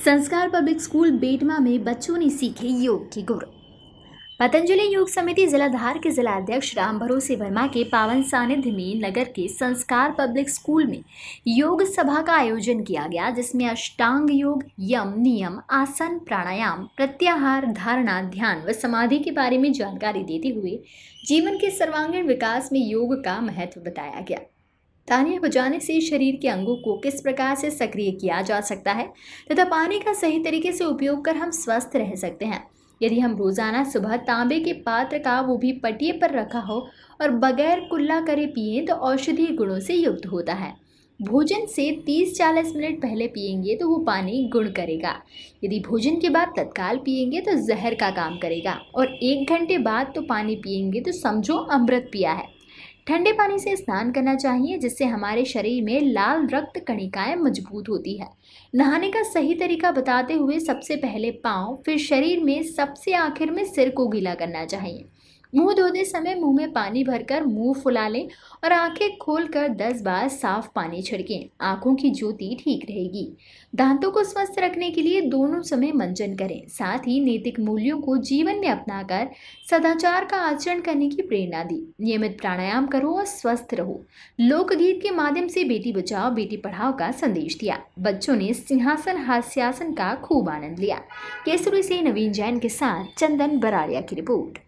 संस्कार public school Betma में बच्चों ने सीखे योग की गुर पतंजलि योग समिति जिलाधार के जिला अध्यक्ष राम भरोसे वर्मा के पावन सानिध्य में नगर के संस्कार पब्लिक स्कूल में योग सभा का आयोजन किया गया जिसमें अष्टांग योग यम नियम आसन प्राणायाम प्रत्याहार धारणा ध्यान व समाधि के बारे में जानकारी देते हुए जीवन के सर्वांगीण विकास में योग का महत्व बताया गया तानियाँ बजाने से शरीर के अंगों को किस प्रकार से सक्रिय किया जा सकता है तथा पानी का सही तरीके से उपयोग कर हम स्वस्थ रह सकते हैं। यदि हम रोज़ाना सुबह तांबे के पात्र का वो भी पटिए पर रखा हो और बगैर कुल्ला करे पिए तो औषधीय गुणों से युक्त होता है। भोजन से 30-40 मिनट पहले पिएँगे तो वो पानी गुण करेगा। यदि भोजन के बाद तत्काल पिएँगे तो जहर का काम करेगा और एक घंटे बाद तो पानी पिएँगे तो समझो अमृत पिया है। ठंडे पानी से स्नान करना चाहिए, जिससे हमारे शरीर में लाल रक्त कणिकाएँ मज़बूत होती है। नहाने का सही तरीका बताते हुए सबसे पहले पाँव, फिर शरीर में सबसे आखिर में सिर को गीला करना चाहिए। मुँह धोते समय मुँह में पानी भरकर मुँह फुला लें और आँखें खोलकर 10 बार साफ़ पानी छिड़कें। आँखों की ज्योति ठीक रहेगी। दांतों को स्वस्थ रखने के लिए दोनों समय मंजन करें। साथ ही नैतिक मूल्यों को जीवन में अपनाकर सदाचार का आचरण करने की प्रेरणा दी। नियमित प्राणायाम करो और स्वस्थ रहो। लोकगीत के माध्यम से बेटी बचाओ, बेटी पढ़ाओ का संदेश दिया। बच्चों ने सिंहासन हास्यासन का खूब आनंद लिया। केसरी से नवीन जैन के साथ चंदन बराड़िया की रिपोर्ट।